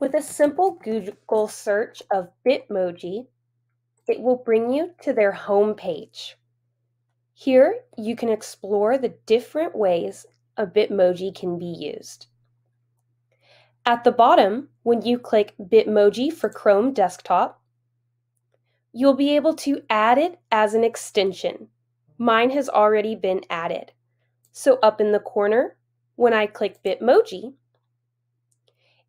With a simple Google search of Bitmoji, it will bring you to their home page. Here, you can explore the different ways a Bitmoji can be used. At the bottom, when you click Bitmoji for Chrome Desktop, you'll be able to add it as an extension. Mine has already been added. So up in the corner, when I click Bitmoji,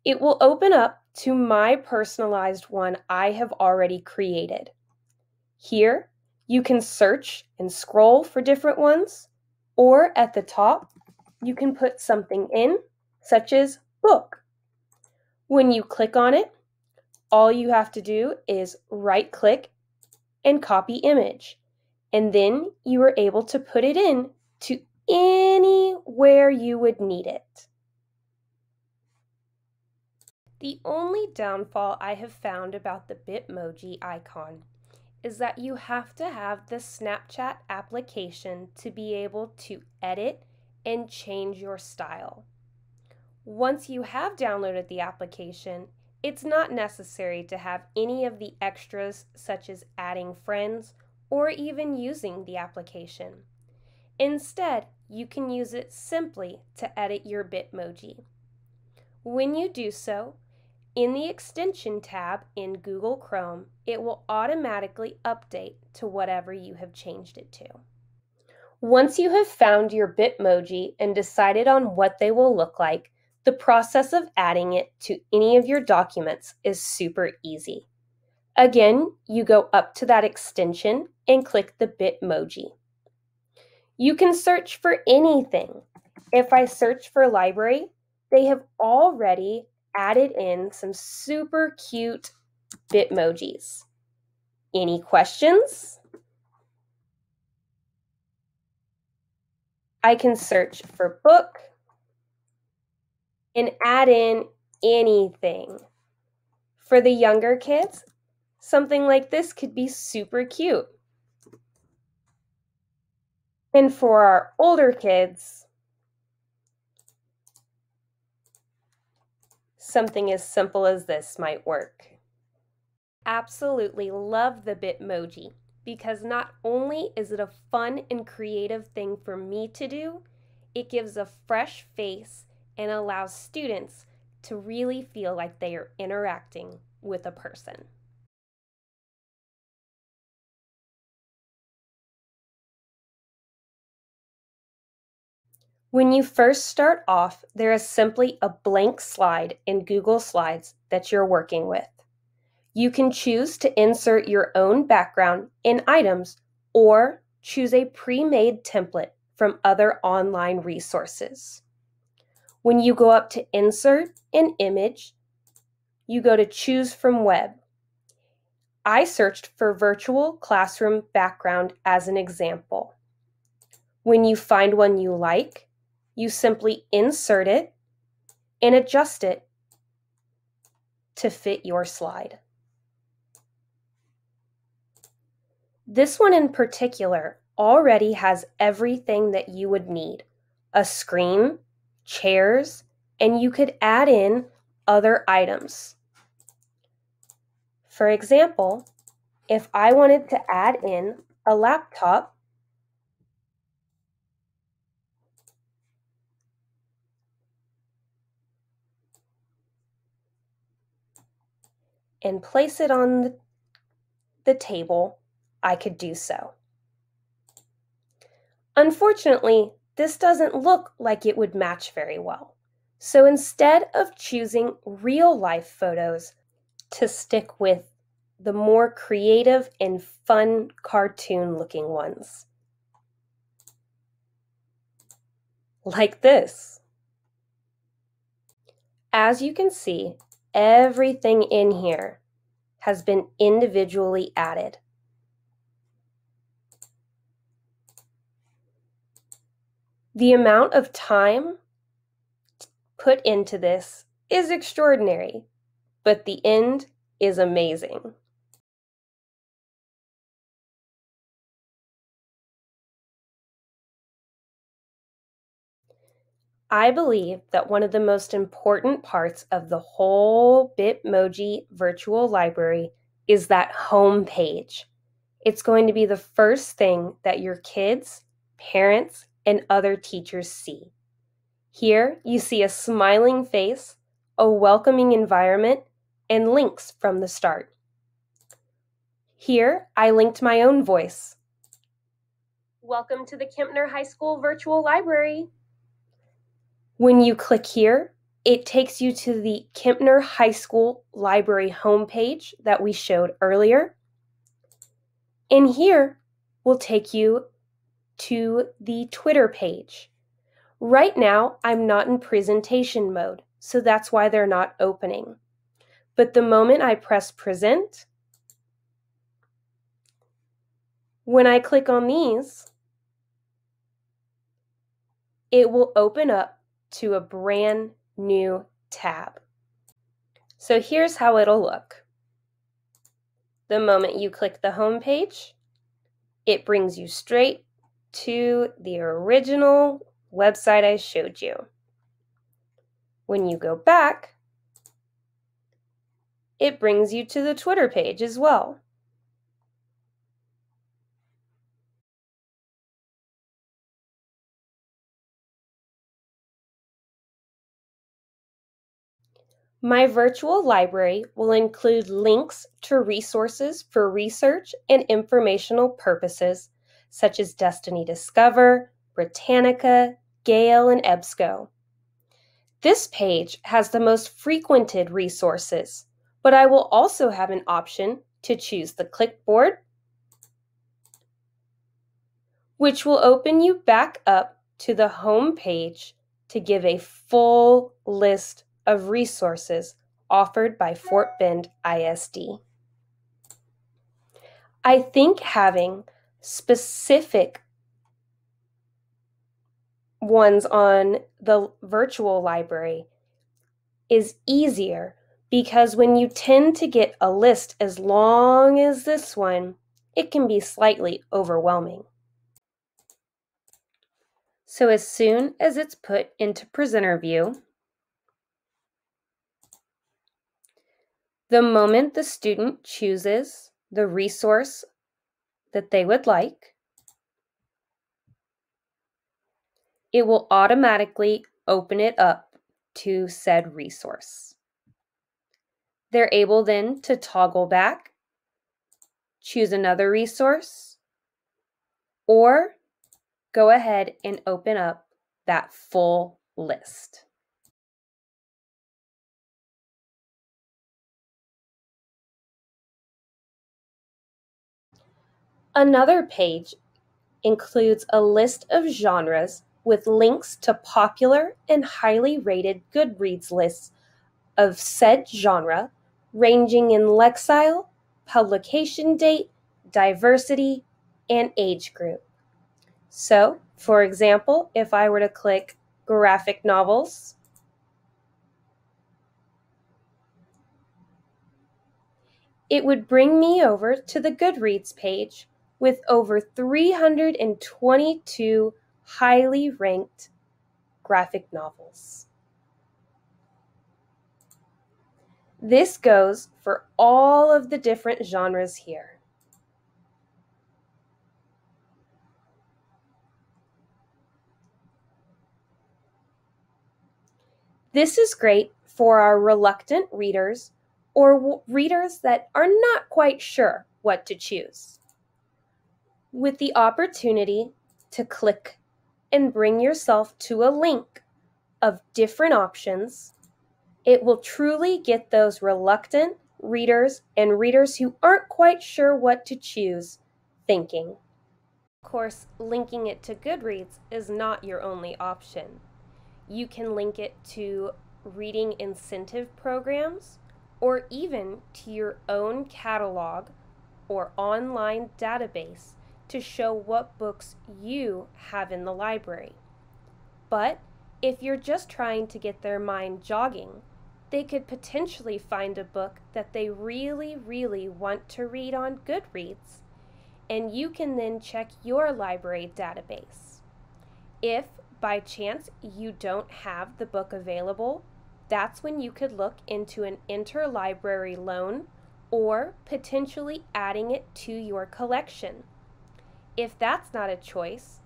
it will open up to my personalized one I have already created. Here, you can search and scroll for different ones, or at the top, you can put something in, such as book. When you click on it, all you have to do is right click and copy image, and then you are able to put it in to anywhere you would need it. The only downfall I have found about the Bitmoji icon is that you have to have the Snapchat application to be able to edit and change your style. Once you have downloaded the application, it's not necessary to have any of the extras such as adding friends or even using the application. Instead, you can use it simply to edit your Bitmoji. When you do so, in the Extension tab in Google Chrome, it will automatically update to whatever you have changed it to. Once you have found your Bitmoji and decided on what they will look like, the process of adding it to any of your documents is super easy. Again, you go up to that extension and click the Bitmoji. You can search for anything. If I search for library, they have already added in some super cute Bitmojis. Any questions? I can search for book and add in anything. For the younger kids, something like this could be super cute. And for our older kids, something as simple as this might work. Absolutely love the Bitmoji because not only is it a fun and creative thing for me to do, it gives a fresh face and allows students to really feel like they are interacting with a person. When you first start off, there is simply a blank slide in Google Slides that you're working with. You can choose to insert your own background in items or choose a pre-made template from other online resources. When you go up to Insert an Image, you go to Choose from Web. I searched for virtual classroom background as an example. When you find one you like, you simply insert it and adjust it to fit your slide. This one in particular already has everything that you would need a screen, chairs, and you could add in other items. For example, if I wanted to add in a laptop, and place it on the, table, I could do so. Unfortunately, this doesn't look like it would match very well. So instead of choosing real life photos to stick with the more creative and fun cartoon looking ones. Like this. As you can see, Everything in here has been individually added. The amount of time put into this is extraordinary, but the end is amazing. I believe that one of the most important parts of the whole Bitmoji virtual library is that home page. It's going to be the first thing that your kids, parents, and other teachers see. Here you see a smiling face, a welcoming environment, and links from the start. Here I linked my own voice. Welcome to the Kempner High School Virtual Library. When you click here, it takes you to the Kempner High School Library homepage that we showed earlier. And here will take you to the Twitter page. Right now, I'm not in presentation mode, so that's why they're not opening. But the moment I press present, when I click on these, it will open up to a brand new tab. So here's how it'll look. The moment you click the home page, it brings you straight to the original website I showed you. When you go back, it brings you to the Twitter page as well. My virtual library will include links to resources for research and informational purposes, such as Destiny Discover, Britannica, Gale, and EBSCO. This page has the most frequented resources, but I will also have an option to choose the clipboard, which will open you back up to the home page to give a full list of resources offered by Fort Bend ISD. I think having specific ones on the virtual library is easier because when you tend to get a list as long as this one, it can be slightly overwhelming. So as soon as it's put into presenter view, The moment the student chooses the resource that they would like, it will automatically open it up to said resource. They're able then to toggle back, choose another resource, or go ahead and open up that full list. Another page includes a list of genres with links to popular and highly rated Goodreads lists of said genre, ranging in lexile, publication date, diversity, and age group. So, for example, if I were to click graphic novels, it would bring me over to the Goodreads page with over 322 highly ranked graphic novels. This goes for all of the different genres here. This is great for our reluctant readers or readers that are not quite sure what to choose with the opportunity to click and bring yourself to a link of different options, it will truly get those reluctant readers and readers who aren't quite sure what to choose thinking. Of course, linking it to Goodreads is not your only option. You can link it to reading incentive programs or even to your own catalog or online database to show what books you have in the library. But if you're just trying to get their mind jogging, they could potentially find a book that they really, really want to read on Goodreads, and you can then check your library database. If by chance you don't have the book available, that's when you could look into an interlibrary loan or potentially adding it to your collection. If that's not a choice,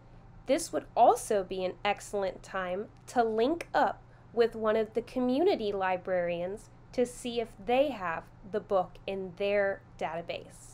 this would also be an excellent time to link up with one of the community librarians to see if they have the book in their database.